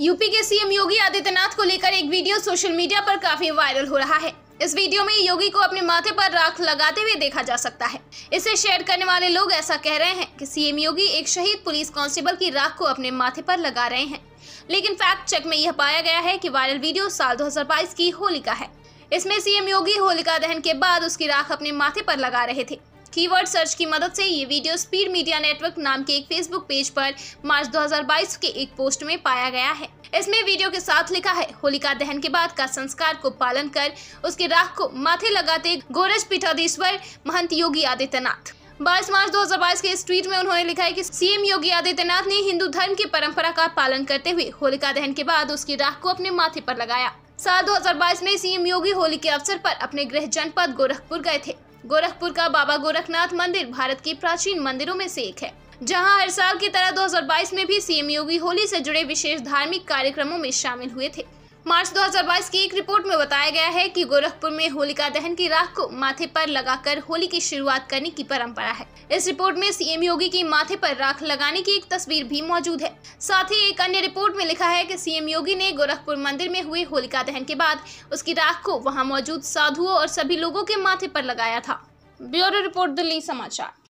UP के CM Yogi Adityanath को लेकर एक वीडियो सोशल मीडिया पर काफ़ी वायरल हो रहा है। इस वीडियो में योगी को अपने माथे पर राख लगाते हुए देखा जा सकता है। इसे शेयर करने वाले लोग ऐसा कह रहे हैं कि सीएम योगी एक शहीद पुलिस कांस्टेबल की राख को अपने माथे पर लगा रहे हैं। लेकिन फैक्ट चेक में यह पाया गया है कि वायरल वीडियो साल 2022 की होली का है। इसमें सीएम योगी होलिका दहन के बाद उसकी राख अपने माथे पर लगा रहे थे। कीवर्ड सर्च की मदद से ये वीडियो स्पीड मीडिया नेटवर्क नाम के एक फेसबुक पेज पर मार्च 2022 के एक पोस्ट में पाया गया है। इसमें वीडियो के साथ लिखा है, होलिका दहन के बाद का संस्कार को पालन कर, उसके राख को माथे लगाते गोरज पीठाधीश्वर महंत योगी आदित्यनाथ। बाईस मार्च 2022 के इस ट्वीट में उन्होंने लिखा है कि सीएम योगी आदित्यनाथ ने हिंदू धर्म की परंपरा का पालन करते हुए होलिका दहन के बाद उसकी राख को अपने माथे पर लगाया। साल 2022 में सीएम योगी होली के अवसर पर अपने गृह जनपद गोरखपुर गए थे। गोरखपुर का बाबा गोरखनाथ मंदिर भारत के प्राचीन मंदिरों में से एक है, जहाँ हर साल की तरह 2022 में भी सीएम योगी होली से जुड़े विशेष धार्मिक कार्यक्रमों में शामिल हुए थे। मार्च 2022 की एक रिपोर्ट में बताया गया है कि गोरखपुर में होलिका दहन की राख को माथे पर लगाकर होली की शुरुआत करने की परंपरा है। इस रिपोर्ट में सीएम योगी की माथे पर राख लगाने की एक तस्वीर भी मौजूद है। साथ ही एक अन्य रिपोर्ट में लिखा है कि सीएम योगी ने गोरखपुर मंदिर में हुए होलिका दहन के बाद उसकी राख को वहाँ मौजूद साधुओं और सभी लोगों के माथे पर लगाया था। ब्यूरो रिपोर्ट, दिल्ली समाचार।